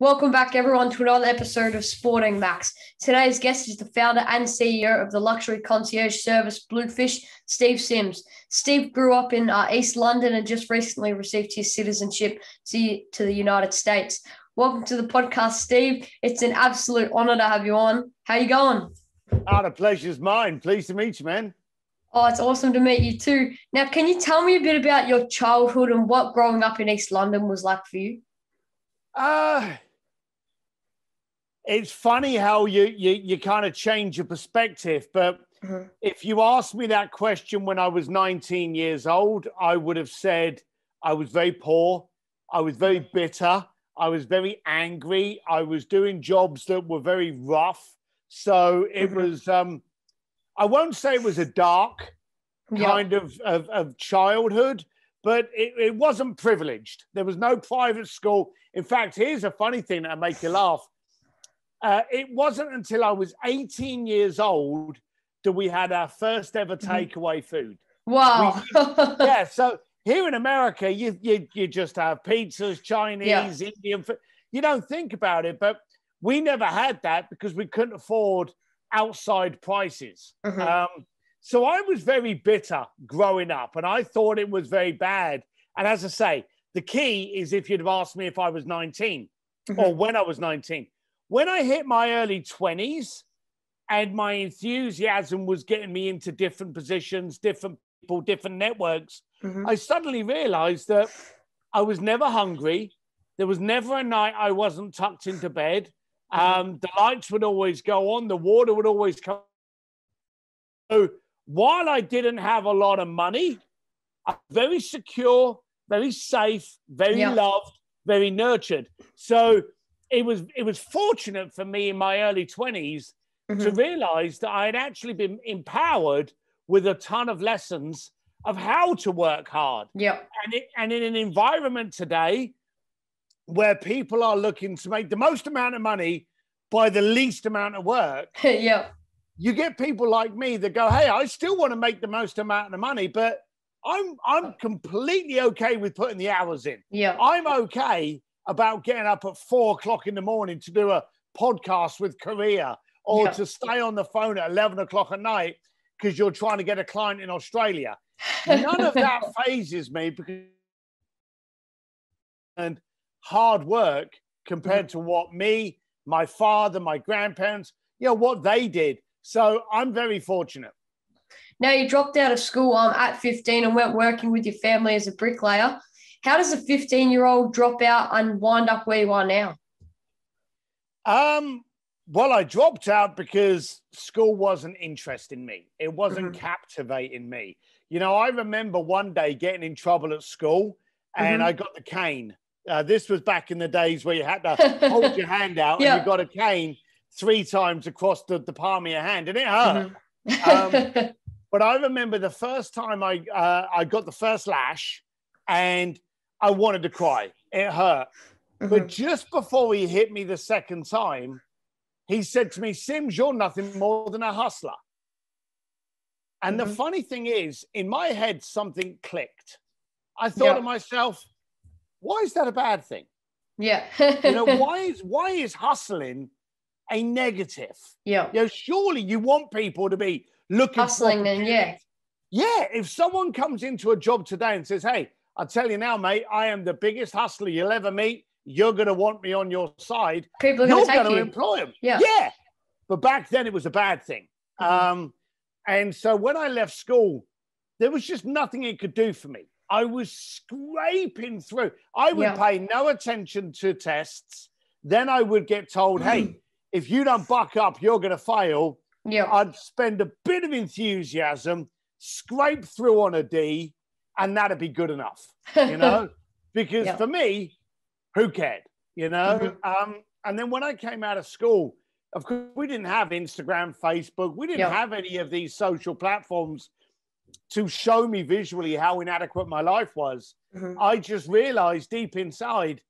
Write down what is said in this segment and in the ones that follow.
Welcome back, everyone, to another episode of Sporting Max. Today's guest is the founder and CEO of the luxury concierge service Bluefish, Steve Sims. Steve grew up in uh, East London and just recently received his citizenship to, to the United States. Welcome to the podcast, Steve. It's an absolute honor to have you on. How you going? Ah, the pleasure's mine. Pleased to meet you, man. Oh, it's awesome to meet you too. Now, can you tell me a bit about your childhood and what growing up in East London was like for you? Uh it's funny how you you you kind of change your perspective. But mm-hmm. if you asked me that question when I was 19 years old, I would have said I was very poor, I was very bitter, I was very angry. I was doing jobs that were very rough. So it mm-hmm. was, um, I won't say it was a dark kind of, of, of, childhood, but it, it wasn't privileged. There was no private school. In fact, here's a funny thing that'll make you laugh. Uh, it wasn't until I was 18 years old that we had our first ever mm-hmm. takeaway food. Wow. We, yeah. So here in America, you you, you just have pizzas, Chinese, yeah. Indian. You don't think about it, but we never had that because we couldn't afford outside prices. Mm-hmm. Um, so I was very bitter growing up, and I thought it was very bad. And as I say, the key is if you'd have asked me if I was 19 mm-hmm. or when I was 19. When I hit my early 20s and my enthusiasm was getting me into different positions, different people, different networks, mm-hmm. I suddenly realized that I was never hungry. There was never a night I wasn't tucked into bed. Mm-hmm. Um, the lights would always go on, the water would always come. So while I didn't have a lot of money, I'm very secure, very safe, very yeah. loved, very nurtured. So it was it was fortunate for me in my early 20s mm-hmm. to realize that I had actually been empowered with a ton of lessons of how to work hard. Yeah. And, it, and in an environment today where people are looking to make the most amount of money by the least amount of work. yeah. You get people like me that go, "Hey, I still want to make the most amount of money, but I'm I'm completely okay with putting the hours in. Yeah. I'm okay about getting up at four o'clock in the morning to do a podcast with Korea or yeah. to stay on the phone at 11 o'clock at night because you're trying to get a client in Australia. None of that fazes me because and hard work compared to what me, my father, my grandparents, you know, what they did. So I'm very fortunate. Now you dropped out of school um, at 15 and went working with your family as a bricklayer. How does a 15 year old drop out and wind up where you are now? Um, well, I dropped out because school wasn't interesting me. It wasn't mm-hmm. captivating me. You know, I remember one day getting in trouble at school and mm-hmm. I got the cane. Uh, this was back in the days where you had to hold your hand out yeah. and you got a cane three times across the, the palm of your hand and it hurt. Mm-hmm. um, but I remember the first time I, uh, I got the first lash and I wanted to cry. It hurt. But mm-hmm. just before he hit me the second time, he said to me, Sims, you're nothing more than a hustler. And mm-hmm. the funny thing is, in my head, something clicked. I thought yeah. to myself, why is that a bad thing? Yeah. you know, why is why is hustling a negative? Yeah. You know, surely you want people to be looking hustling and yeah. Yeah. If someone comes into a job today and says, Hey, I tell you now, mate, I am the biggest hustler you'll ever meet. You're going to want me on your side. People are going to take you. employ them. Yeah. Yeah. But back then it was a bad thing. Mm-hmm. Um, and so when I left school, there was just nothing it could do for me. I was scraping through. I would yeah. pay no attention to tests. Then I would get told, hey, if you don't buck up, you're going to fail. Yeah. I'd spend a bit of enthusiasm, scrape through on a D, and that'd be good enough, you know? because yeah. for me, who cared, you know? Mm-hmm. Um, and then when I came out of school, of course, we didn't have Instagram, Facebook, we didn't yeah. have any of these social platforms to show me visually how inadequate my life was. Mm-hmm. I just realized deep inside,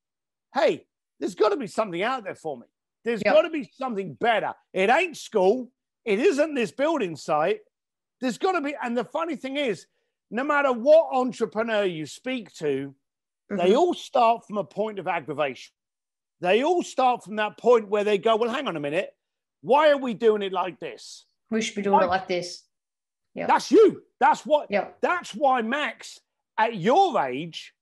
hey, there's got to be something out there for me. There's yep. got to be something better. It ain't school. It isn't this building site. There's got to be. And the funny thing is, no matter what entrepreneur you speak to, mm-hmm. they all start from a point of aggravation. they all start from that point where they go, well, hang on a minute. Why are we doing it like this? We should be doing why? it like this. Yeah. That's you. That's what. Yeah. That's why, Max, at your age,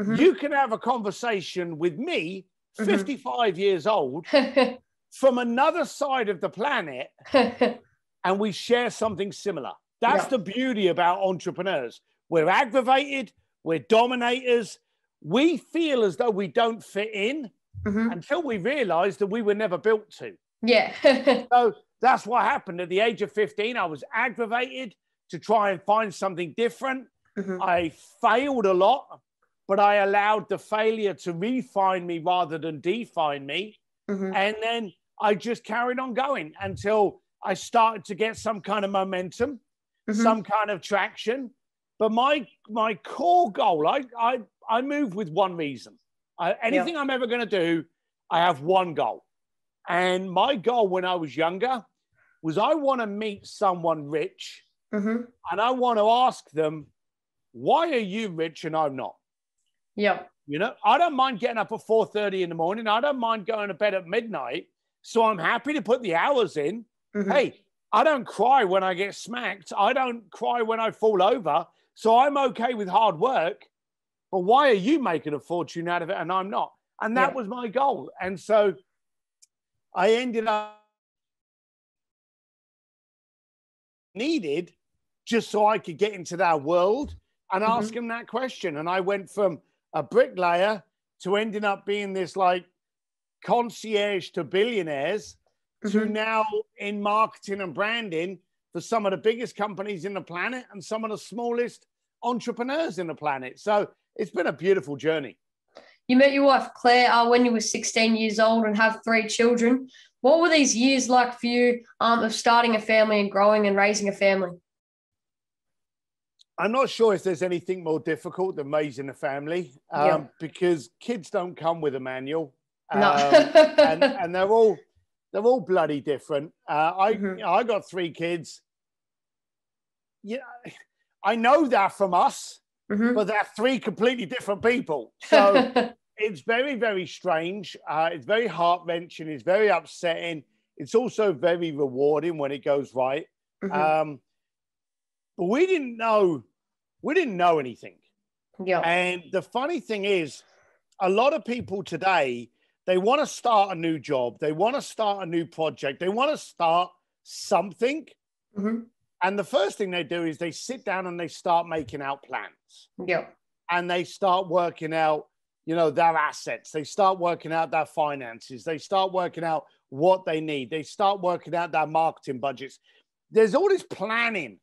mm-hmm. you can have a conversation with me, mm-hmm. 55 years old, from another side of the planet, and we share something similar. That's yeah. the beauty about entrepreneurs. We're aggravated, we're dominators. We feel as though we don't fit in mm-hmm. until we realize that we were never built to. Yeah. so that's what happened. At the age of 15, I was aggravated to try and find something different. Mm-hmm. I failed a lot, but I allowed the failure to refine me rather than define me. Mm-hmm. And then I just carried on going until I started to get some kind of momentum, mm-hmm. some kind of traction. But my my core goal, I I, I move with one reason. I, anything yeah. I'm ever going to do, I have one goal. And my goal when I was younger was I want to meet someone rich mm-hmm. and I want to ask them, why are you rich and I'm not? Yeah. You know, I don't mind getting up at 4:30 in the morning. I don't mind going to bed at midnight. So I'm happy to put the hours in. Mm-hmm. Hey, I don't cry when I get smacked. I don't cry when I fall over. So I'm okay with hard work. But why are you making a fortune out of it and I'm not? And that yeah. was my goal. And so I ended up needed just so I could get into that world and mm-hmm. ask him that question. And I went from a bricklayer to ending up being this like concierge to billionaires mm-hmm. to now in marketing and branding for some of the biggest companies in the planet and some of the smallest entrepreneurs in the planet. So it's been a beautiful journey. You met your wife Claire uh, when you were 16 years old and have three children. What were these years like for you um, of starting a family and growing and raising a family? I'm not sure if there's anything more difficult than raising a family um, yeah. because kids don't come with a manual. Um, no. and, and, they're all they're all bloody different. Uh, I mm-hmm. you know, I got three kids. Yeah, I know that from us, mm-hmm. but they're three completely different people. So it's very very strange. Uh, it's very heart wrenching. It's very upsetting. It's also very rewarding when it goes right. Mm-hmm. Um, but we didn't know we didn't know anything. Yeah. And the funny thing is, a lot of people today they want to start a new job, they want to start a new project, they want to start something. Mm-hmm. And the first thing they do is they sit down and they start making out plans. Yeah. And they start working out, you know, their assets. They start working out their finances. They start working out what they need. They start working out their marketing budgets. There's all this planning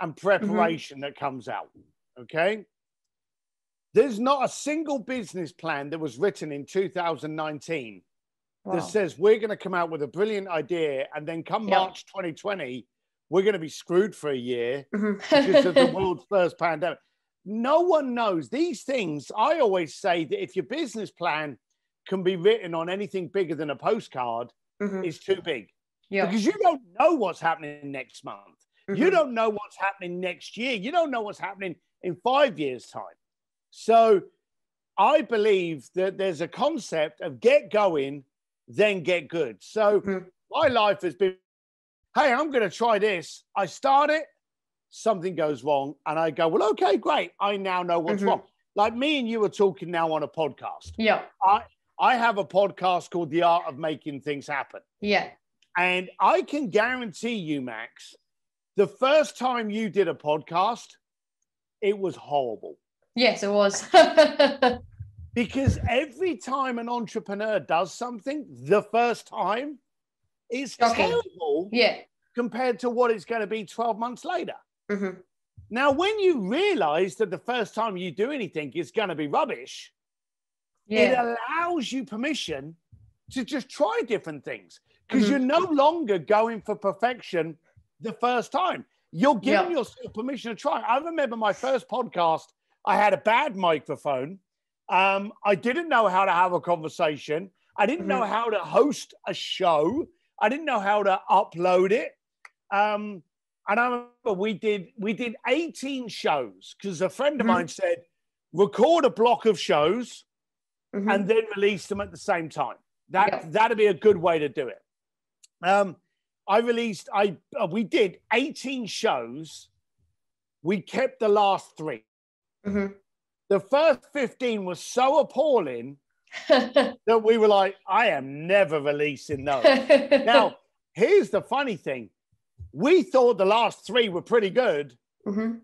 and mm-hmm. preparation mm-hmm. that comes out. Okay. There's not a single business plan that was written in 2019 wow. that says we're going to come out with a brilliant idea and then come yep. March 2020, we're going to be screwed for a year mm-hmm. because of the world's first pandemic. No one knows these things. I always say that if your business plan can be written on anything bigger than a postcard, mm-hmm. it's too big. Yeah. Because you don't know what's happening next month. Mm-hmm. You don't know what's happening next year. You don't know what's happening in five years' time. So I believe that there's a concept of get going, then get good. So mm-hmm. my life has been, hey, I'm going to try this. I start it, something goes wrong, and I go, well, okay, great. I now know what's mm-hmm. wrong. Like me and you are talking now on a podcast. Yeah. I, I have a podcast called The Art of Making Things Happen. Yeah. And I can guarantee you, Max, the first time you did a podcast, it was horrible. Yes, it was. because every time an entrepreneur does something, the first time, it's okay. terrible. Yeah. Compared to what it's going to be 12 months later. Mm-hmm. Now, when you realize that the first time you do anything is going to be rubbish, yeah. it allows you permission to just try different things because mm-hmm. you're no longer going for perfection the first time. You're giving yeah. yourself permission to try. I remember my first podcast, I had a bad microphone. Um, I didn't know how to have a conversation. I didn't mm-hmm. know how to host a show. I didn't know how to upload it. Um, and I remember we did we did 18 shows because a friend of mm-hmm. mine said, record a block of shows mm-hmm. and then release them at the same time. That yep. that'd be a good way to do it. Um, I released. I uh, we did 18 shows. We kept the last 3 mm-hmm. The first 15 was so appalling that we were like, I am never releasing those. now, here's the funny thing: we thought the last three were pretty good mm-hmm.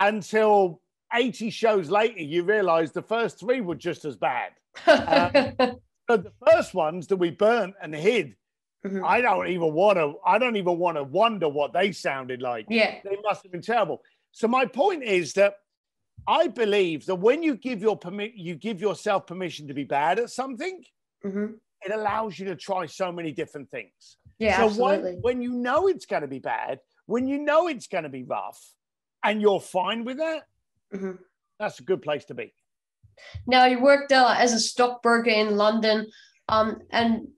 until 80 shows later, you realize the first three were just as bad. um, but the first ones that we burnt and hid, mm-hmm. I don't even want to. I don't even want to wonder what they sounded like. Yeah, they must have been terrible. So my point is that I believe that when you give your permit, you give yourself permission to be bad at something. Mm-hmm. It allows you to try so many different things. Yeah, so absolutely. When, when you know it's going to be bad, when you know it's going to be rough, and you're fine with that, mm-hmm. that's a good place to be. Now you worked uh, as a stockbroker in London, um, and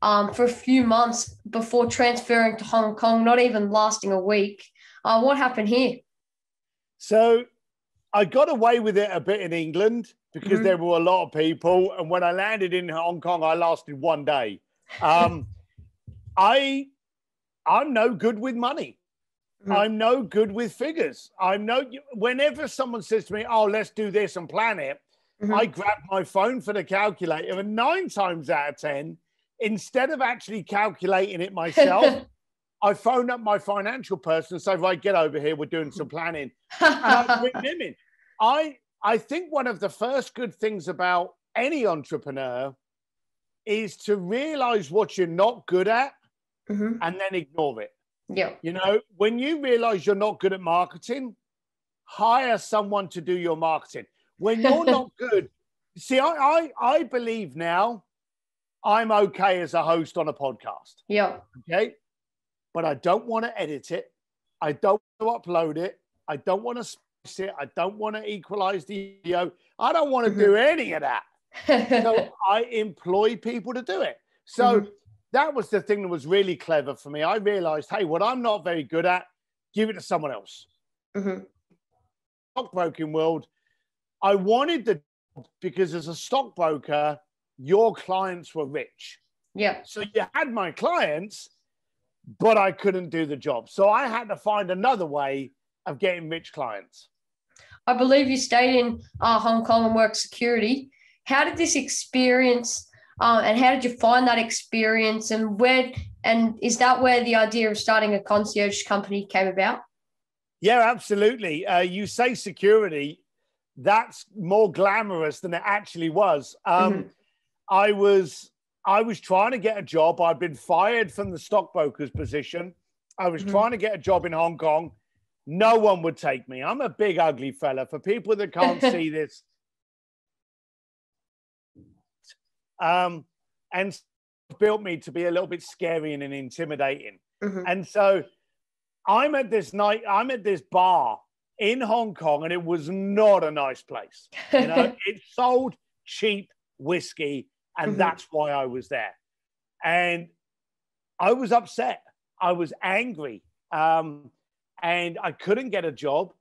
um, for a few months before transferring to Hong Kong, not even lasting a week. Uh, what happened here? So I got away with it a bit in England because mm-hmm. there were a lot of people, and when I landed in Hong Kong, I lasted one day. Um, I I'm no good with money. Mm-hmm. I'm no good with figures. I'm no. Whenever someone says to me, "Oh, let's do this and plan it," mm-hmm. I grab my phone for the calculator, and nine times out of ten, instead of actually calculating it myself, I phone up my financial person and say, "Right, get over here. We're doing some planning," and I bring them in. I I think one of the first good things about any entrepreneur is to realize what you're not good at mm-hmm. and then ignore it. Yeah. You know, when you realize you're not good at marketing, hire someone to do your marketing. When you're not good, see, I, I I believe now I'm okay as a host on a podcast. Yeah. Okay. But I don't want to edit it. I don't want to upload it. I don't want to spice it. I don't want to equalize the video. I don't want to mm-hmm. do any of that. so I employ people to do it. So mm-hmm that was the thing that was really clever for me. I realized, hey, what I'm not very good at, give it to someone else. Mm-hmm. Stockbroking world, I wanted the because as a stockbroker, your clients were rich. Yeah. So you had my clients, but I couldn't do the job. So I had to find another way of getting rich clients. I believe you stayed in uh, Hong Kong and worked security. How did this experience um, and how did you find that experience? And where and is that where the idea of starting a concierge company came about? Yeah, absolutely. Uh, you say security, that's more glamorous than it actually was. Um, mm-hmm. I was I was trying to get a job. I'd been fired from the stockbroker's position. I was mm-hmm. trying to get a job in Hong Kong. No one would take me. I'm a big, ugly fella. For people that can't see this, um, and built me to be a little bit scary and intimidating. Mm-hmm. And so I'm at this night, I'm at this bar in Hong Kong, and it was not a nice place. You know, it sold cheap whiskey, and mm-hmm. that's why I was there. And I was upset. I was angry. Um, and I couldn't get a job.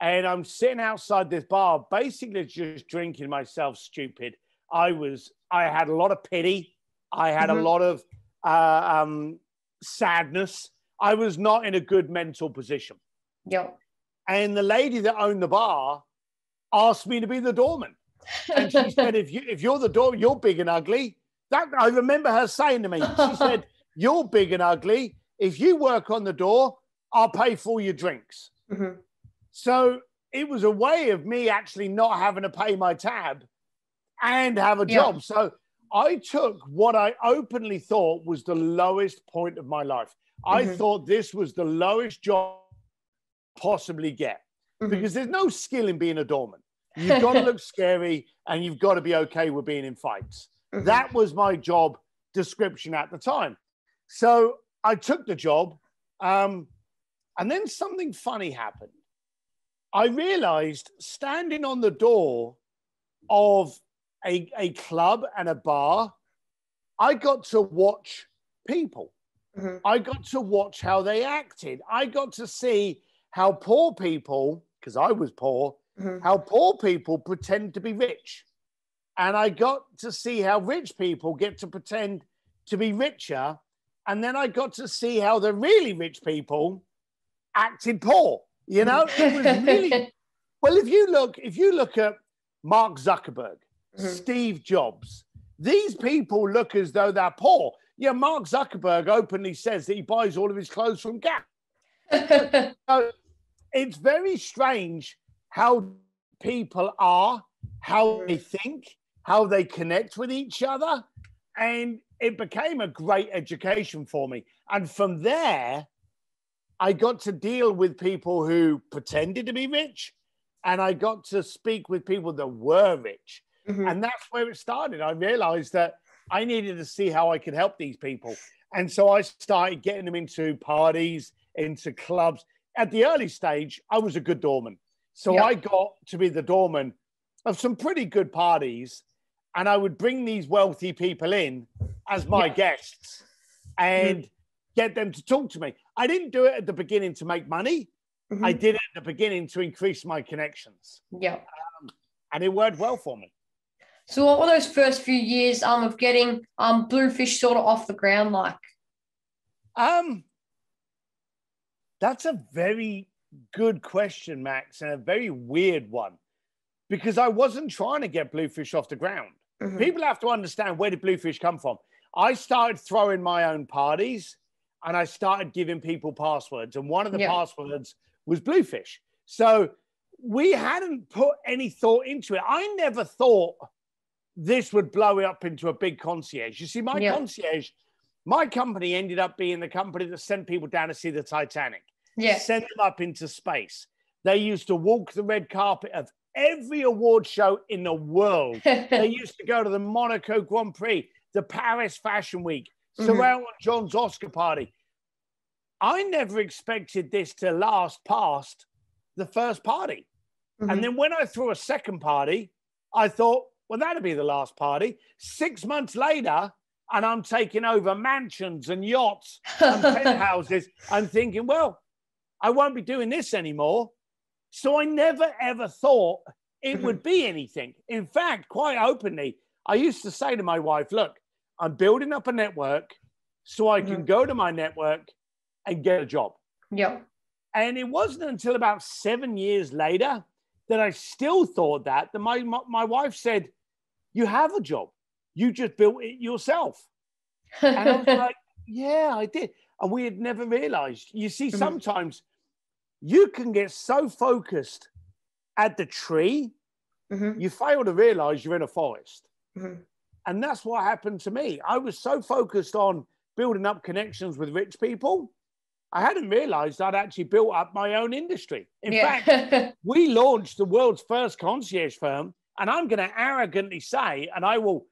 And I'm sitting outside this bar, basically just drinking myself stupid. I was I had a lot of pity. I had mm-hmm. a lot of uh, um, sadness. I was not in a good mental position. Yeah. And the lady that owned the bar asked me to be the doorman. And she said, if you if you're the door, you're big and ugly. That I remember her saying to me, she said, You're big and ugly. If you work on the door, I'll pay for your drinks. Mm-hmm. So it was a way of me actually not having to pay my tab and have a job. So I took what I openly thought was the lowest point of my life. I mm-hmm. thought this was the lowest job possibly get mm-hmm. because there's no skill in being a doorman. You've got to look scary and you've got to be okay with being in fights. Mm-hmm. That was my job description at the time. So I took the job. Um, and then something funny happened. I realized standing on the door of a, a club and a bar, I got to watch people. Mm-hmm. I got to watch how they acted. I got to see how poor people, because I was poor, mm-hmm. how poor people pretend to be rich. and I got to see how rich people get to pretend to be richer. And then I got to see how the really rich people acted poor. You know, it was really well. If you look, if you look at Mark Zuckerberg, mm-hmm. Steve Jobs, these people look as though they're poor. Yeah, Mark Zuckerberg openly says that he buys all of his clothes from Gap. so it's very strange how people are, how they think, how they connect with each other. And it became a great education for me. And from there, I got to deal with people who pretended to be rich, and I got to speak with people that were rich. Mm-hmm. And that's where it started. I realized that I needed to see how I could help these people. And so I started getting them into parties, into clubs. At the early stage, I was a good doorman. So I got to be the doorman of some pretty good parties and I would bring these wealthy people in as my guests and mm. get them to talk to me. I didn't do it at the beginning to make money. Mm-hmm. I did it at the beginning to increase my connections. Yeah. Um, and it worked well for me. So what were those first few years um, of getting um, Bluefish sort of off the ground like? Um, that's a very good question, Max, and a very weird one because I wasn't trying to get Bluefish off the ground. Mm-hmm. People have to understand where did Bluefish come from. I started throwing my own parties and I started giving people passwords. And one of the yeah. passwords was Bluefish. So we hadn't put any thought into it. I never thought this would blow up into a big concierge. You see, my yeah. concierge, my company ended up being the company that sent people down to see the Titanic. Yeah. Sent them up into space. They used to walk the red carpet of every award show in the world. they used to go to the Monaco Grand Prix, the Paris Fashion Week, mm-hmm. Sir John's Oscar party. I never expected this to last past the first party. Mm-hmm. And then when I threw a second party, I thought, well, that'll be the last party. Six months later, and I'm taking over mansions and yachts and penthouses. I'm thinking, well, I won't be doing this anymore. So I never ever thought it mm-hmm. would be anything. In fact, quite openly, I used to say to my wife, look, I'm building up a network so I can mm-hmm. go to my network and get a job. Yeah. And it wasn't until about seven years later that I still thought that. That my, my wife said, You have a job. You just built it yourself. And I was like, Yeah, I did. And we had never realized. You see, mm-hmm. sometimes you can get so focused at the tree, mm-hmm. you fail to realize you're in a forest. Mm-hmm. And that's what happened to me. I was so focused on building up connections with rich people, I hadn't realized I'd actually built up my own industry. In yeah. fact, we launched the world's first concierge firm. And I'm going to arrogantly say, and I will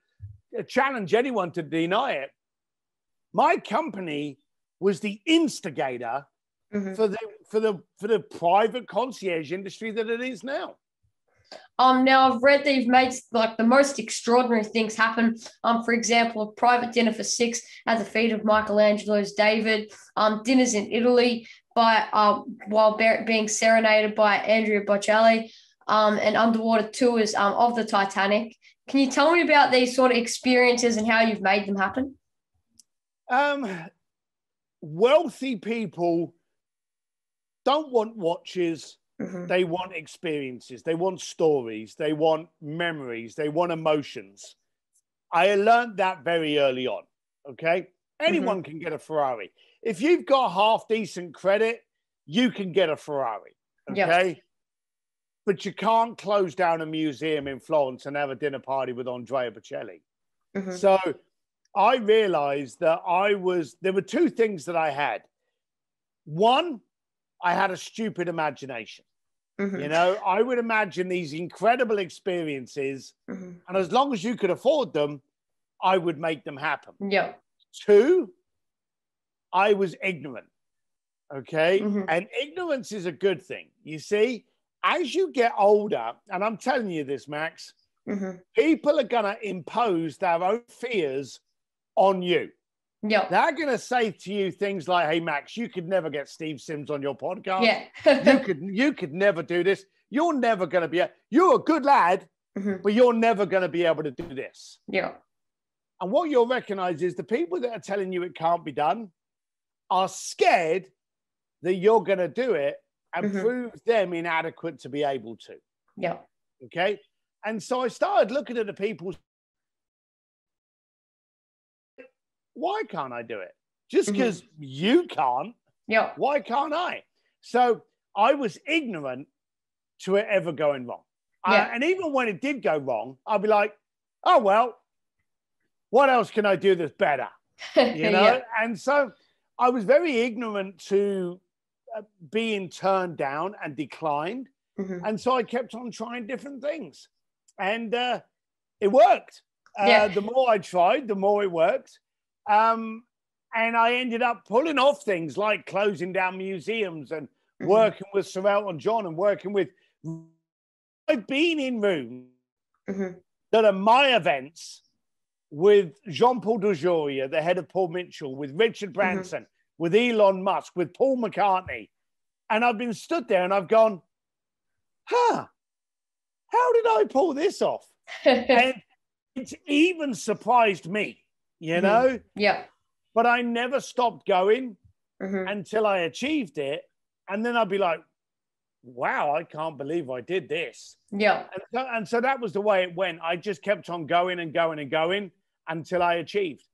challenge anyone to deny it, my company was the instigator mm-hmm. for the for the for the private concierge industry that it is now. Um, now I've read that you've made like the most extraordinary things happen. Um, for example, a private dinner for six at the feet of Michelangelo's David. Um, dinners in Italy by uh, while being serenaded by Andrea Bocelli. Um, and underwater tours um, of the Titanic. Can you tell me about these sort of experiences and how you've made them happen? Um, wealthy people don't want watches. Mm-hmm. They want experiences. They want stories. They want memories. They want emotions. I learned that very early on. Okay. Anyone mm-hmm. can get a Ferrari. If you've got half decent credit, you can get a Ferrari. Okay. Yep. But you can't close down a museum in Florence and have a dinner party with Andrea Bocelli. Mm-hmm. So I realized that I was, there were two things that I had. One, I had a stupid imagination. Mm-hmm. You know, I would imagine these incredible experiences, mm-hmm. and as long as you could afford them, I would make them happen. Yeah. Two, I was ignorant. Okay. Mm-hmm. And ignorance is a good thing. You see, as you get older, and I'm telling you this, Max, mm-hmm. people are going to impose their own fears on you. Yeah. They're going to say to you things like, "Hey Max, you could never get Steve Sims on your podcast. Yeah. you could you could never do this. You're never going to be a you're a good lad, Mhm. but you're never going to be able to do this. Yeah. And what you'll recognize is the people that are telling you it can't be done are scared that you're going to do it and Mhm. prove them inadequate to be able to. Yeah. Okay. And so I started looking at the people. Why can't I do it? Just because you can't, Yeah. why can't I? So I was ignorant to it ever going wrong. Uh, Yeah. and even when it did go wrong, I'd be like, oh, well, what else can I do that's better? You know? yeah. And so I was very ignorant to uh, being turned down and declined. Mhm. And so I kept on trying different things. And uh, it worked. Uh, Yeah. The more I tried, the more it worked. Um, and I ended up pulling off things like closing down museums and Mhm. working with Sir Elton John and working with. I've been in rooms Mhm. that are my events with Jean Paul DeJoria, the head of Paul Mitchell, with Richard Branson, with Elon Musk, with Paul McCartney. And I've been stood there and I've gone, huh, how did I pull this off? and it's even surprised me, you Mhm. know, yeah. but I never stopped going Mhm. until I achieved it. And then I'd be like, wow, I can't believe I did this. Yeah. And so, and so that was the way it went. I just kept on going and going and going until I achieved.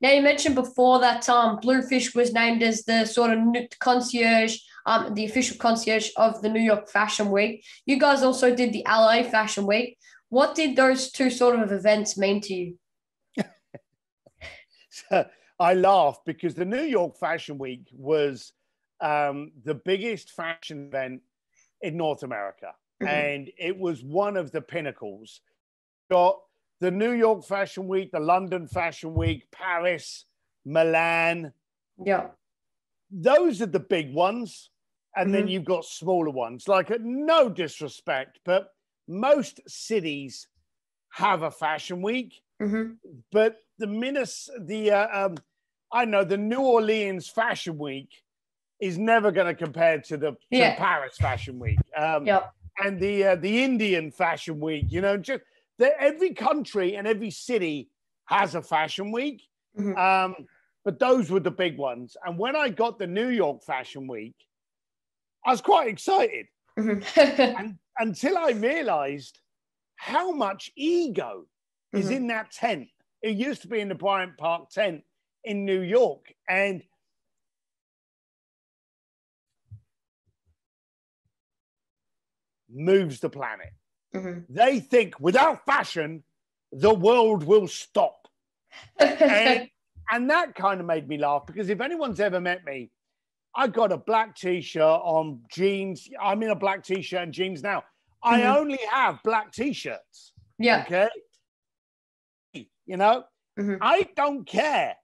Now you mentioned before that um, Bluefish was named as the sort of concierge, um, the official concierge of the New York Fashion Week. You guys also did the LA Fashion Week. What did those two sort of events mean to you? I laugh because the New York Fashion Week was um, the biggest fashion event in North America, Mhm. and it was one of the pinnacles. Got the New York Fashion Week, the London Fashion Week, Paris, Milan. Yeah. Those are the big ones, and then Mhm. you've got smaller ones. Like, no disrespect, but most cities have a fashion week hmm but the Minis, the uh, um, I know the New Orleans Fashion Week is never going to compare to the, to Yeah. Paris Fashion Week. Um, Yeah. and the uh, the Indian Fashion Week. You know, just that every country and every city has a Fashion Week. Mhm. Um, but those were the big ones. And when I got the New York Fashion Week, I was quite excited hmm and, until I realized how much ego is Mhm. in that tent. It used to be in the Bryant Park tent in New York. And moves the planet. hmm They think without fashion, the world will stop. And, and that kind of made me laugh because if anyone's ever met me, I got a black t-shirt on jeans. I'm in a black t-shirt and jeans now. I Mhm. only have black t-shirts. yeah. Okay. You know, hmm I don't care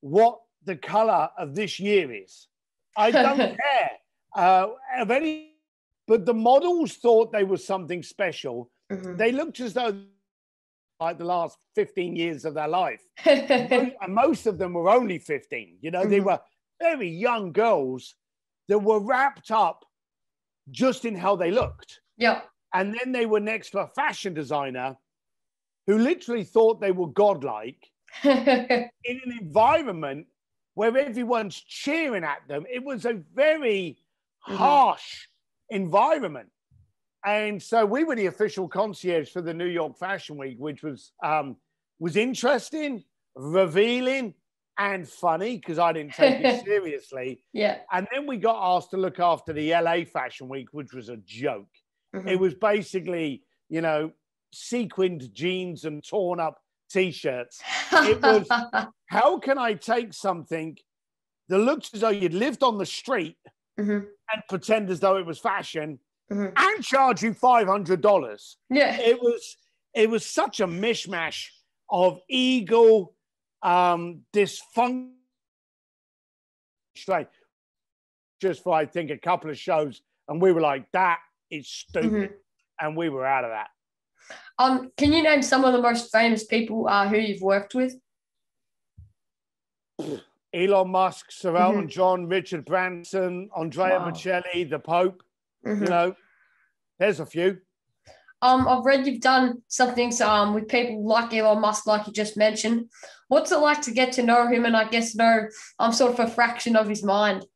what the color of this year is. I don't care uh, of any, but the models thought they were something special. hmm They looked as though like the last 15 years of their life. And most of them were only 15. You know, they Mhm. were very young girls that were wrapped up just in how they looked. yeah. And then they were next to a fashion designer who literally thought they were godlike in an environment where everyone's cheering at them. It was a very Mhm. harsh environment. And so we were the official concierge for the New York Fashion Week, which was um, was interesting, revealing, and funny because I didn't take it seriously. yeah. And then we got asked to look after the LA Fashion Week, which was a joke. Mhm. It was basically, you know, sequined jeans and torn up t-shirts. it was- How can I take something that looks as though you'd lived on the street Mhm. and pretend as though it was fashion Mhm. and charge you five hundred dollars? Yeah. It was it was such a mishmash of ego, um, dysfunction, straight. Just for I think a couple of shows, and we were like, that is stupid, Mhm. and we were out of that. Um, can you name some of the most famous people uh, who you've worked with? Elon Musk, Sir Elton Mhm. John, Richard Branson, Andrea Wow. Bocelli, the Pope. Mhm. You know, there's a few. Um, I've read you've done some things um with people like Elon Musk, like you just mentioned. What's it like to get to know him and I guess know um sort of a fraction of his mind?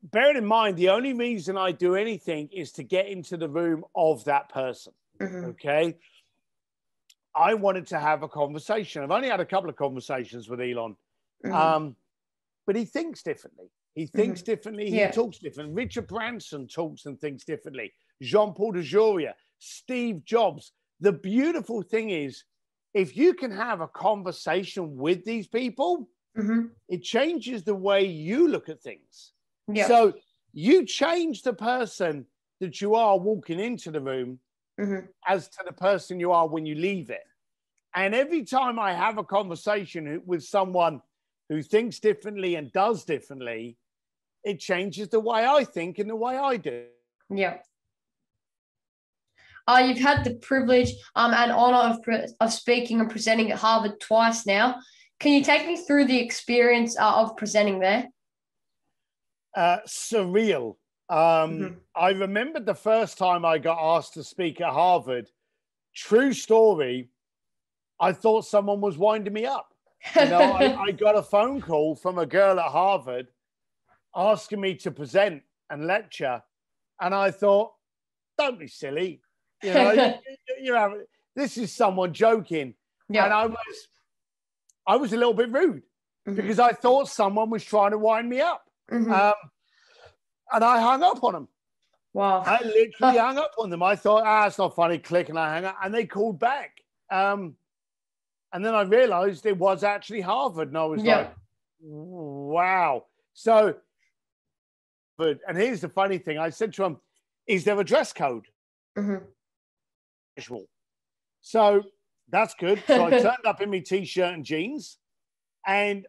Bearing in mind, the only reason I do anything is to get into the room of that person. Mm-hmm. Okay. I wanted to have a conversation. I've only had a couple of conversations with Elon, mm-hmm. um, but he thinks differently. He thinks mm-hmm. differently. He yeah. talks different. Richard Branson talks and thinks differently. Jean Paul DeJoria, Steve Jobs. The beautiful thing is, if you can have a conversation with these people, mm-hmm. it changes the way you look at things. Yeah. So you change the person that you are walking into the room mm-hmm. as to the person you are when you leave it. And every time I have a conversation with someone who thinks differently and does differently, it changes the way I think and the way I do. Yeah. Uh, you've had the privilege um, and honor of, pre- of speaking and presenting at Harvard twice now. Can you take me through the experience uh, of presenting there? Uh, surreal. Um, mm-hmm. I remember the first time I got asked to speak at Harvard. True story. I thought someone was winding me up. You know, I, I got a phone call from a girl at Harvard asking me to present and lecture. And I thought, don't be silly. You know, you, you this is someone joking. Yeah. And I was, I was a little bit rude mm-hmm. because I thought someone was trying to wind me up. Mm-hmm. Um, and I hung up on them. Wow. I literally hung up on them. I thought, ah, it's not funny. Click and I hung up. And they called back. Um, and then I realized it was actually Harvard. And I was yeah. like, wow. So but and here's the funny thing: I said to him, "Is there a dress code?" Mm-hmm. So that's good. So I turned up in my t-shirt and jeans, and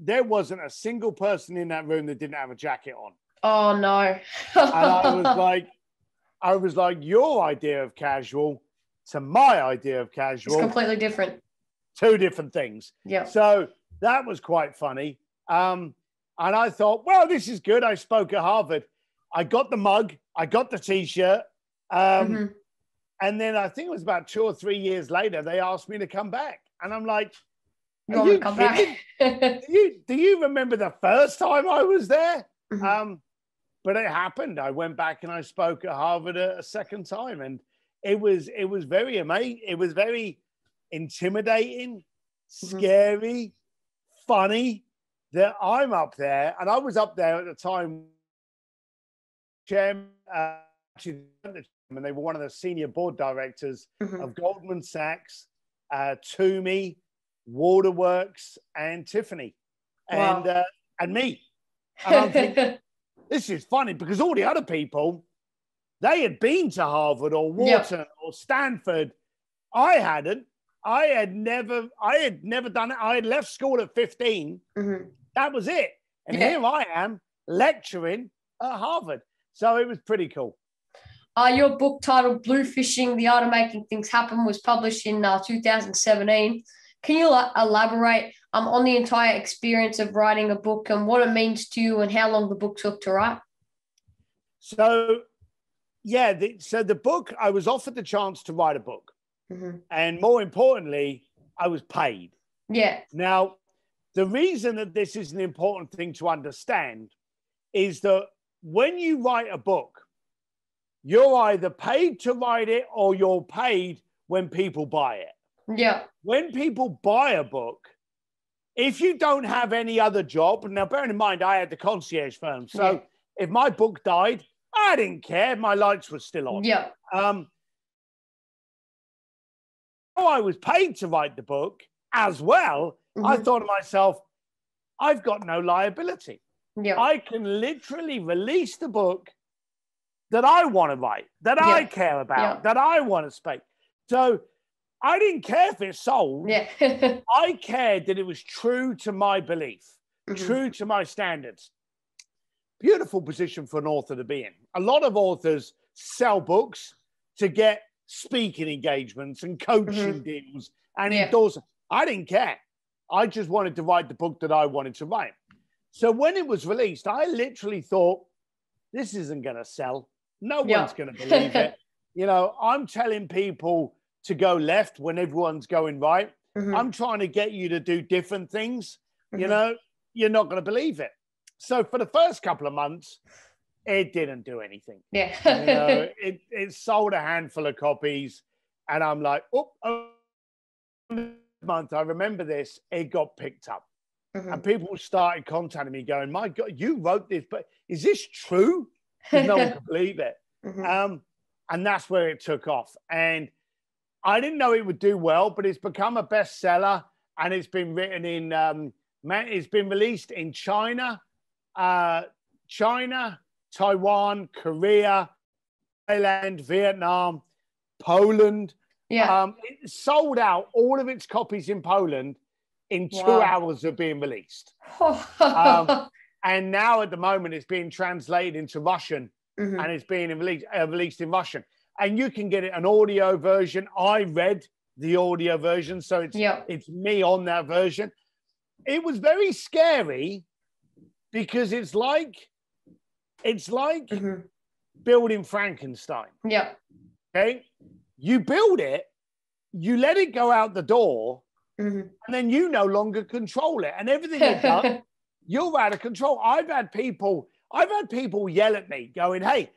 there wasn't a single person in that room that didn't have a jacket on. Oh no! and I was like, I was like, your idea of casual to my idea of casual, it's completely different. Two different things. Yeah. So that was quite funny. Um, and I thought, well, this is good. I spoke at Harvard. I got the mug, I got the t shirt. Um, mm-hmm. And then I think it was about two or three years later, they asked me to come back. And I'm like, you, you come back? do, you, do you remember the first time I was there? Mm-hmm. Um, but it happened. I went back and I spoke at Harvard a, a second time, and it was it was very amazing. It was very intimidating, mm-hmm. scary, funny that I'm up there, and I was up there at the time. Chairman, uh, actually, and they were one of the senior board directors mm-hmm. of Goldman Sachs, uh, Tumi, Waterworks, and Tiffany, wow. and uh, and me. And I'm thinking, this is funny because all the other people, they had been to Harvard or Wharton yep. or Stanford. I hadn't. I had never, I had never done it. I had left school at 15. Mm-hmm. That was it. And yeah. here I am lecturing at Harvard. So it was pretty cool. Uh, your book titled Bluefishing, The Art of Making Things Happen was published in uh, 2017. Can you elaborate um, on the entire experience of writing a book and what it means to you and how long the book took to write? So, yeah, the, so the book, I was offered the chance to write a book. Mm-hmm. And more importantly, I was paid. Yeah. Now, the reason that this is an important thing to understand is that when you write a book, you're either paid to write it or you're paid when people buy it. Yeah. When people buy a book, if you don't have any other job, now bearing in mind, I had the concierge firm. So yeah. if my book died, I didn't care. My lights were still on. Yeah. Um, I was paid to write the book as well. Mm-hmm. I thought to myself, I've got no liability. Yeah. I can literally release the book that I want to write, that yeah. I care about, yeah. that I want to speak. So I didn't care if it sold. Yeah. I cared that it was true to my belief, mm-hmm. true to my standards. Beautiful position for an author to be in. A lot of authors sell books to get speaking engagements and coaching mm-hmm. deals and yeah. endorsements. I didn't care. I just wanted to write the book that I wanted to write. So when it was released, I literally thought, this isn't going to sell. No yeah. one's going to believe it. You know, I'm telling people to go left when everyone's going right. Mhm. I'm trying to get you to do different things. You Mhm. know, you're not going to believe it. So for the first couple of months, it didn't do anything. yeah. You know, it, it sold a handful of copies, and I'm like, oh, oh, month. I remember this. It got picked up, Mhm. and people started contacting me, going, "My God, you wrote this, but is this true?" no one could believe it. Mhm. Um, and that's where it took off. And I didn't know it would do well, but it's become a bestseller and it's been written in, um, it's been released in China, uh, China, Taiwan, Korea, Thailand, Vietnam, Poland. yeah. Um, it sold out all of its copies in Poland in two Wow. hours of being released. um, And now at the moment, it's being translated into Russian Mhm. and it's being released, uh, released in Russian. And you can get it an audio version. I read the audio version, so it's Yeah. it's me on that version. It was very scary because it's like it's like Mhm. building Frankenstein. Yeah. Okay, you build it, you let it go out the door, Mhm. and then you no longer control it, and everything it does you're out of control. I've had people, I've had people yell at me going, Hey,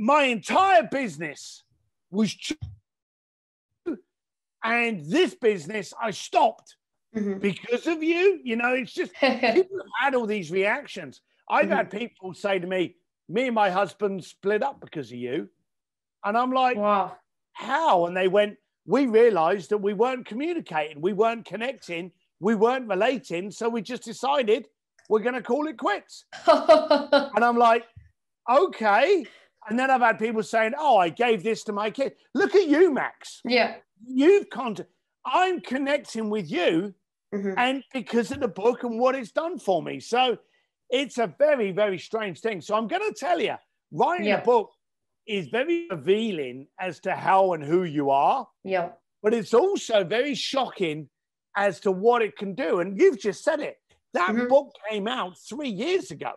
my entire business was. And this business I stopped Mhm. because of you. You know, it's just people have had all these reactions. I've had people say to me, Me and my husband split up because of you. And I'm like, wow. How? And they went, We realized that we weren't communicating, we weren't connecting, we weren't relating. So we just decided we're going to call it quits. And I'm like, okay. And then I've had people saying, oh, I gave this to my kid. Look at you, Max. yeah. You've contact. I'm connecting with you Mhm. and because of the book and what it's done for me. So it's a very, very strange thing. So I'm going to tell you, writing Yeah. a book is very revealing as to how and who you are, Yeah. but it's also very shocking as to what it can do. And you've just said it. That Mhm. book came out three years ago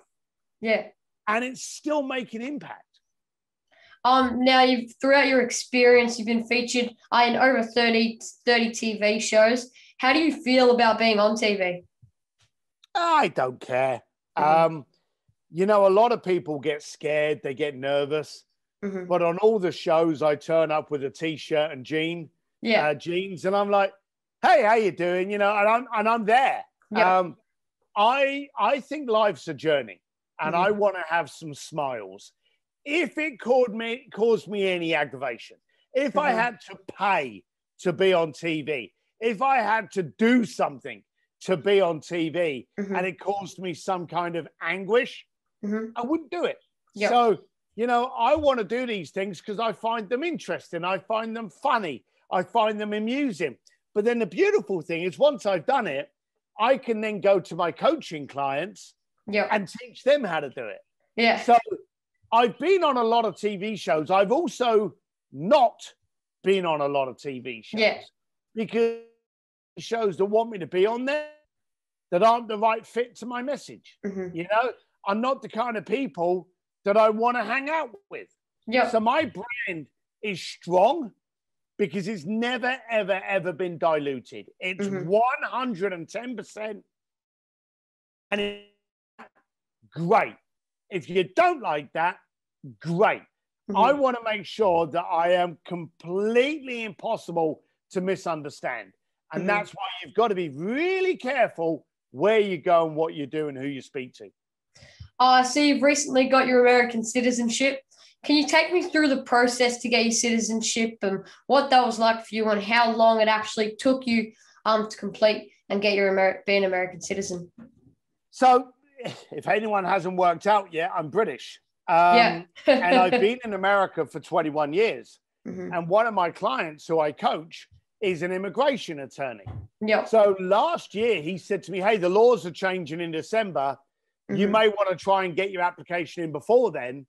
Yeah. and it's still making impact. Um, now you've throughout your experience, you've been featured uh, in over 30, 30 TV shows. How do you feel about being on TV? I don't care. Mhm. Um, you know, a lot of people get scared, they get nervous. Mhm. But on all the shows, I turn up with a t-shirt and jean, Yeah. uh, jeans, and I'm like, "Hey, how you doing?" You know, and I'm and I'm there. Yeah. Um, I I think life's a journey, and Mhm. I want to have some smiles. If it caused me caused me any aggravation, if I Mhm. had to pay to be on TV, if I had to do something to be on TV, Mhm. and it caused me some kind of anguish, Mhm. I wouldn't do it. Yeah. So, you know, I want to do these things because I find them interesting. I find them funny. I find them amusing. But then the beautiful thing is, once I've done it, I can then go to my coaching clients Yeah. and teach them how to do it. Yeah. So I've been on a lot of TV shows. I've also not been on a lot of TV shows Yeah. because shows that want me to be on there that aren't the right fit to my message. Mhm. You know, I'm not the kind of people that I want to hang out with. Yeah. So my brand is strong because it's never, ever, ever been diluted. It's Mhm. 110%. And it's great. If you don't like that, great. Mhm. I want to make sure that I am completely impossible to misunderstand. And Mhm. that's why you've got to be really careful where you go and what you do and who you speak to. Uh, I see you've recently got your American citizenship. Can you take me through the process to get your citizenship and what that was like for you and how long it actually took you um, to complete and get your Amer- be an American citizen? So, if anyone hasn't worked out yet, I'm British. Um, yeah. and I've been in America for 21 years. Mhm. And one of my clients who I coach is an immigration attorney. Yeah. So last year, he said to me, Hey, the laws are changing in December. You Mhm. may want to try and get your application in before then,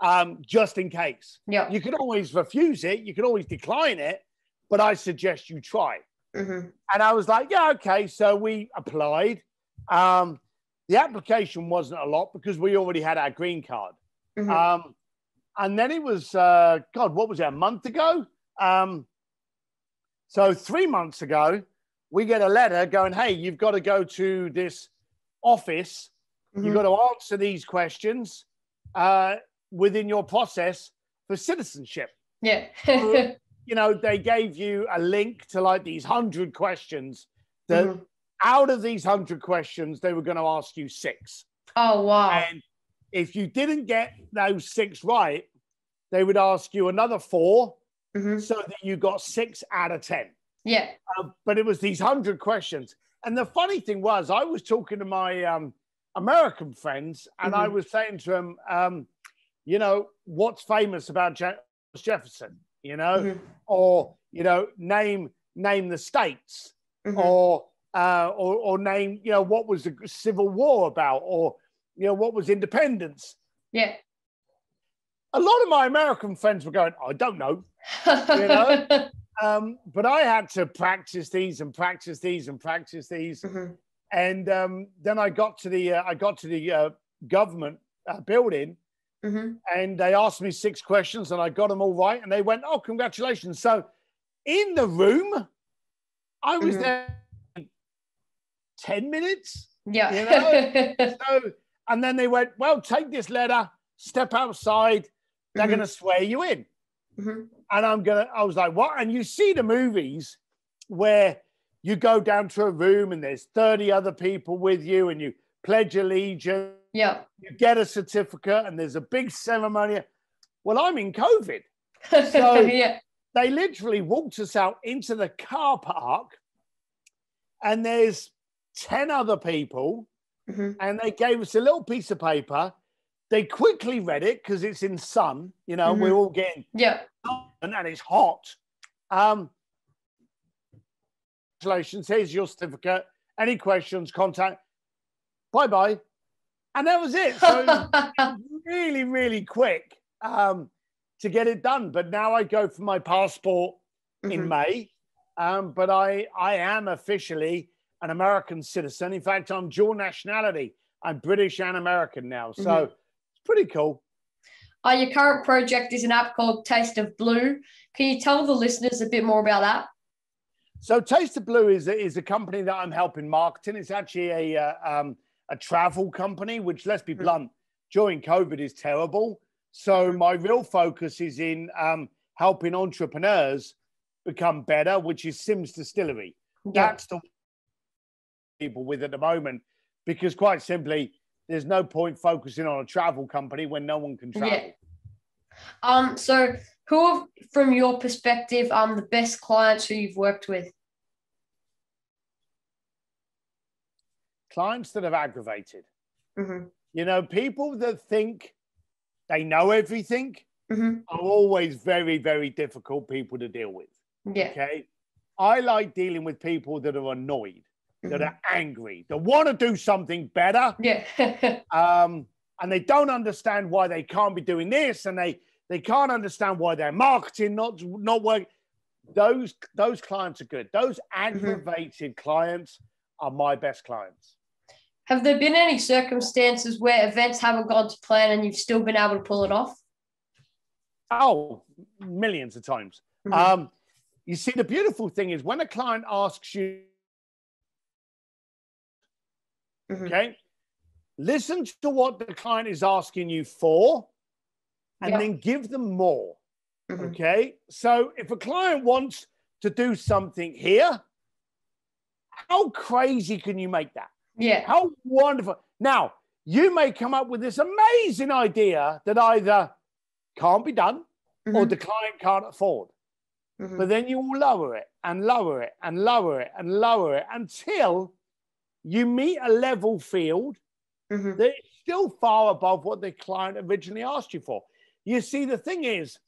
um, just in case. Yeah. You can always refuse it, you can always decline it, but I suggest you try. Mhm. And I was like, yeah, okay. So we applied. Um, the application wasn't a lot because we already had our green card. Mhm. Um, and then it was uh, God, what was it? A month ago. Um, so three months ago, we get a letter going, "Hey, you've got to go to this office. Mm-hmm. You've got to answer these questions uh, within your process for citizenship." Yeah. so, you know, they gave you a link to like these hundred questions. That mm-hmm. out of these hundred questions, they were going to ask you six. Oh wow! And if you didn't get those six right, they would ask you another 4 mm-hmm. so that you got six out of 10. Yeah. Uh, but it was these 100 questions. And the funny thing was, I was talking to my um, American friends and mm-hmm. I was saying to them, um, you know, what's famous about Je- Jefferson, you know, mm-hmm. or, you know, name name the states mm-hmm. or, uh, or, or name, you know, what was the Civil War about or, you know, what was independence? Yeah. A lot of my American friends were going, I don't know. You know? um, but I had to practice these and practice these and practice these. Mm-hmm. And um, then I got to the uh, I got to the uh, government uh, building, mm-hmm. and they asked me six questions, and I got them all right. And they went, "Oh, congratulations!" So, in the room, I was mm-hmm. there ten minutes. Yeah. You know? so and then they went, well, take this letter, step outside. They're mm-hmm. going to swear you in. Mm-hmm. And I'm going to, I was like, what? And you see the movies where you go down to a room and there's 30 other people with you and you pledge allegiance. Yeah. You get a certificate and there's a big ceremony. Well, I'm in COVID. So yeah. they literally walked us out into the car park and there's 10 other people mm-hmm. and they gave us a little piece of paper. They quickly read it because it's in sun, you know, mm-hmm. we're all getting yeah, and, and it's hot. Um, congratulations, here's your certificate. Any questions, contact. Bye bye. And that was it. So really, really quick um, to get it done. But now I go for my passport mm-hmm. in May. Um, but I, I am officially an American citizen. In fact, I'm dual nationality. I'm British and American now. So mm-hmm. it's pretty cool. Uh, your current project is an app called Taste of Blue. Can you tell the listeners a bit more about that? So Taste of Blue is a, is a company that I'm helping marketing. It's actually a uh, um, a travel company, which let's be mm-hmm. blunt, during COVID is terrible. So mm-hmm. my real focus is in um, helping entrepreneurs become better, which is Sims Distillery. Yeah. That's the people with at the moment because quite simply there's no point focusing on a travel company when no one can travel. Yeah. Um, so who are, from your perspective, um, the best clients who you've worked with? Clients that have aggravated. Mm-hmm. You know, people that think they know everything mm-hmm. are always very, very difficult people to deal with. Yeah. Okay. I like dealing with people that are annoyed that are mm-hmm. angry, that want to do something better. Yeah. um, and they don't understand why they can't be doing this, and they they can't understand why their marketing not not working. Those those clients are good. Those mm-hmm. aggravated mm-hmm. clients are my best clients. Have there been any circumstances where events haven't gone to plan and you've still been able to pull it off? Oh, millions of times. Mm-hmm. Um, you see, the beautiful thing is when a client asks you Mm-hmm. Okay. Listen to what the client is asking you for and yeah. then give them more. Mm-hmm. Okay. So if a client wants to do something here, how crazy can you make that? Yeah. How wonderful. Now, you may come up with this amazing idea that either can't be done mm-hmm. or the client can't afford. Mm-hmm. But then you will lower it and lower it and lower it and lower it until you meet a level field mm-hmm. that's still far above what the client originally asked you for. You see, the thing is,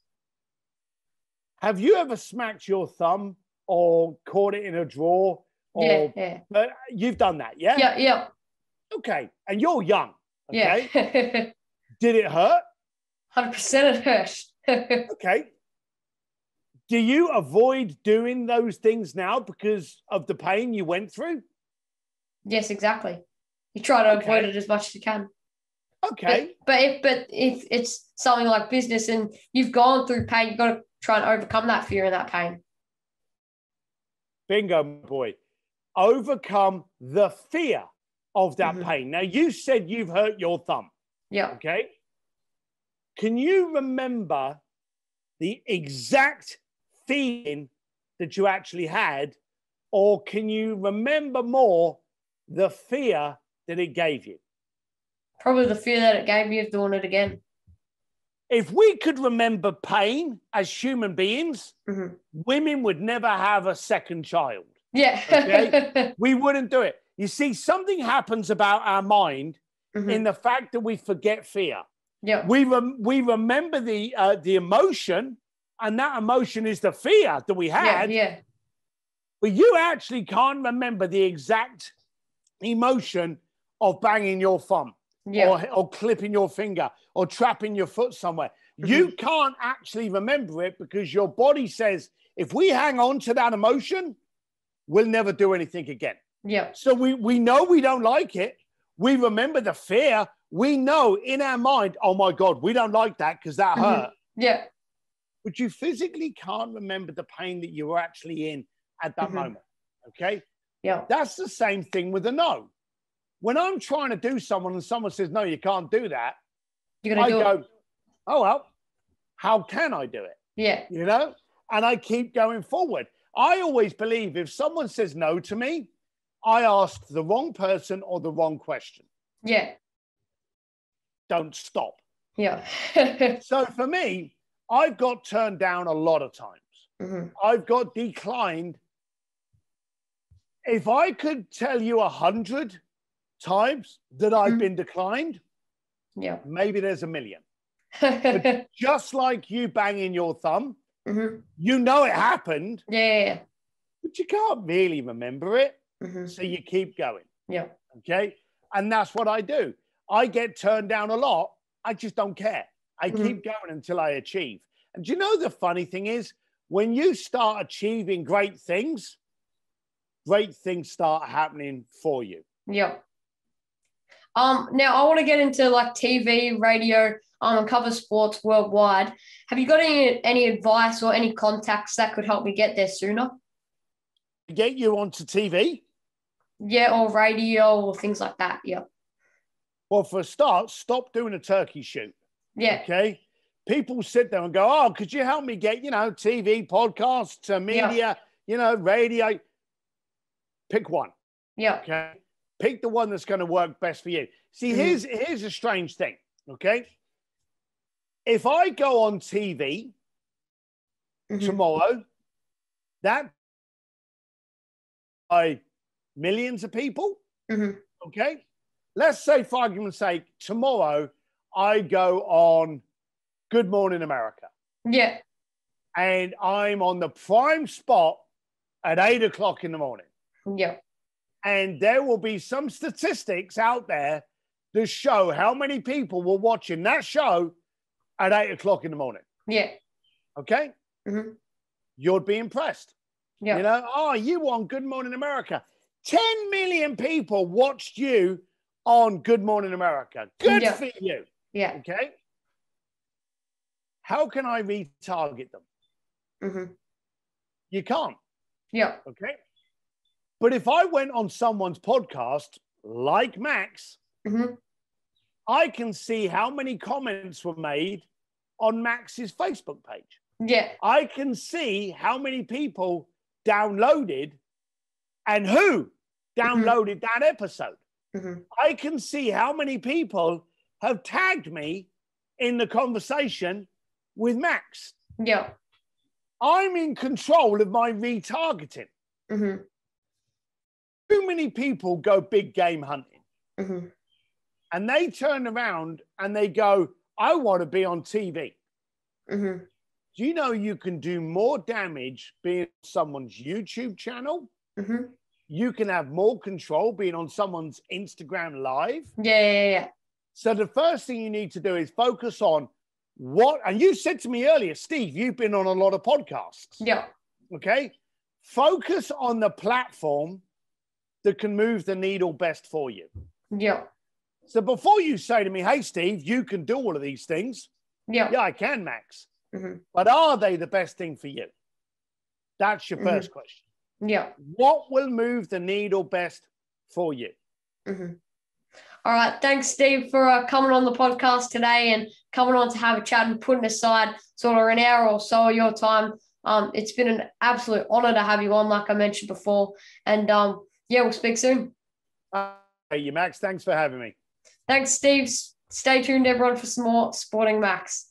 have you ever smacked your thumb or caught it in a drawer? Or, yeah, yeah. But you've done that, yeah? Yeah, yeah. Okay. And you're young. Okay. Yeah. Did it hurt? 100% it hurt. okay. Do you avoid doing those things now because of the pain you went through? Yes, exactly. You try to okay. avoid it as much as you can. Okay. But, but if but if it's something like business and you've gone through pain, you've got to try and overcome that fear and that pain. Bingo, boy. Overcome the fear of that Mhm. pain. Now, you said you've hurt your thumb. Yeah. Okay. Can you remember the exact feeling that you actually had? Or can you remember more the fear that it gave you? Probably the fear that it gave me of doing it again. If we could remember pain as human beings, Mhm. women would never have a second child. Yeah. Okay. We wouldn't do it. You see, something happens about our mind Mhm. in the fact that we forget fear. yeah. We rem- we remember the uh, the emotion, and that emotion is the fear that we Yeah. had. Yeah. But you actually can't remember the exact emotion of banging your thumb Yeah. or, or clipping your finger or trapping your foot somewhere. You can't actually remember it because your body says, if we hang on to that emotion, we'll never do anything again. Yeah. So we, we know we don't like it. We remember the fear. We know in our mind, oh my God, we don't like that because that Mhm. hurt. Yeah. But you physically can't remember the pain that you were actually in at that Mhm. moment. Okay. Yeah. That's the same thing with a no. When I'm trying to do someone and someone says, no, you can't do that, You're gonna I do go, it. oh, well, how can I do it? Yeah. You know? And I keep going forward. I always believe if someone says no to me, I asked the wrong person or the wrong question. Yeah. Don't stop. Yeah. So for me, I've got turned down a lot of times. Mhm. I've got declined. If I could tell you a hundred times that I've Mhm. been declined, Yeah. maybe there's a million. Just like you banging your thumb, Yeah. you know it happened, Yeah. but you can't really remember it. Mhm. So you keep going. Yeah. Okay. And that's what I do. I get turned down a lot. I just don't care. I Mhm. keep going until I achieve. And do you know the funny thing is, when you start achieving great things, great things start happening for you. Yeah. Um, now I want to get into like TV, radio, um, and cover sports worldwide. Have you got any any advice or any contacts that could help me get there sooner? Get you onto TV. Yeah, or radio or things like that. Yeah. Well, for a start, stop doing a turkey shoot. Yeah. Okay. People sit there and go, Oh, could you help me get, you know, TV, podcasts, uh, media, you know, radio? Pick one. Yeah. Okay. Pick the one that's going to work best for you. See, Mhm. here's here's a strange thing. Okay. If I go on TV Mhm. tomorrow, that by millions of people. Mhm. Okay. Let's say, for argument's sake, tomorrow I go on Good Morning America Yeah. and I'm on the prime spot at eight o'clock in the morning. Yeah. and there will be some statistics out there to show how many people were watching that show at eight o'clock in the morning. Yeah. Okay, Mhm. you'd be impressed. Yeah. You know, oh, you on Good Morning America. 10 million people watched you on Good Morning America. Good Yeah. for you. Yeah. Okay. How can I retarget them? Mhm. You can't. Yeah. Okay. But if I went on someone's podcast like Max, Mhm. I can see how many comments were made on Max's Facebook page. Yeah. I can see how many people downloaded and who downloaded that episode. Mhm. I can see how many people have tagged me in the conversation with Max. Yeah. I'm in control of my retargeting. Mhm. Too many people go big game hunting Mhm. and they turn around and they go, I want to be on TV. Mhm. Do you know you can do more damage being on someone's YouTube channel? Mhm. You can have more control being on someone's Instagram live. Yeah. Yeah. Yeah. So the first thing you need to do is focus on what, and you said to me earlier, Steve, you've been on a lot of podcasts. Yeah. Okay. Focus on the platform that can move the needle best for you. Yeah. So before you say to me, hey, Steve, you can do all of these things. Yeah. Yeah, I can, Max. Mm-hmm. But are they the best thing for you? That's your 1st Mm-hmm. question. Yeah. What will move the needle best for you? Mm-hmm. All right. Thanks, Steve, for uh, coming on the podcast today and coming on to have a chat and putting aside sort of an hour or so of your time. Um, it's been an absolute honor to have you on, like I mentioned before. And um, yeah, we'll speak soon. Hey, you, Max. Thanks for having me. Thanks, Steve. Stay tuned, everyone, for some more Sporting Max.